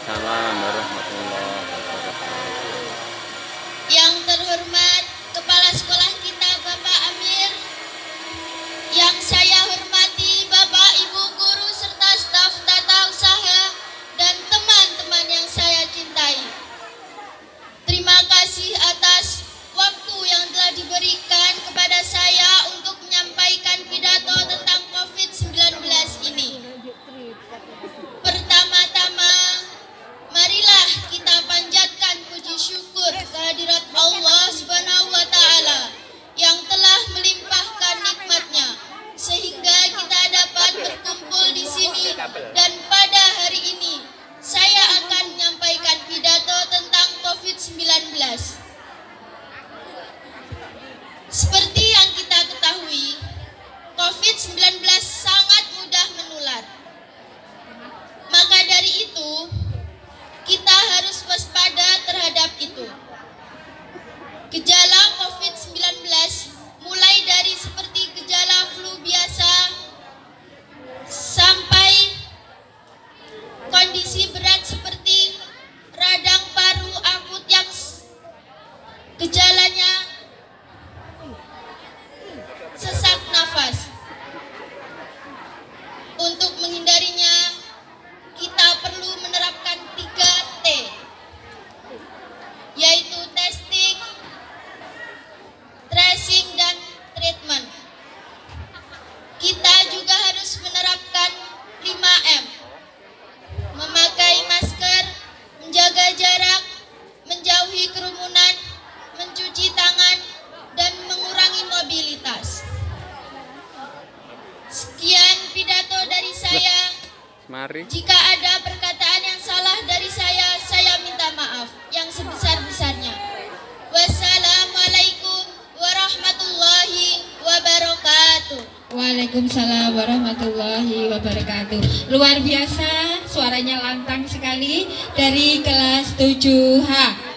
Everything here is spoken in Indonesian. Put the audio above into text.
Waalaikumsalam warahmatullahi wabarakatuh. Yang terhormat Kepala Sekolah kita Bapak Amir Yang saya hormati Bapak Ibu Guru serta staf tata usaha Dan teman-teman yang saya cintai Terima kasih atas waktu yang telah diberikan dan pada hari ini saya akan menyampaikan pidato tentang COVID-19. Seperti yang kita ketahui, COVID-19 sangat mudah menular. Maka dari itu, kita harus waspada terhadap itu. Gejala Kita juga harus menerapkan 5M, memakai masker, menjaga jarak, menjauhi kerumunan, mencuci tangan, dan mengurangi mobilitas. Sekian pidato dari saya. Mari. Jika ada perkataan Waalaikumsalam warahmatullahi wabarakatuh. Luar biasa, suaranya lantang sekali dari kelas 7H.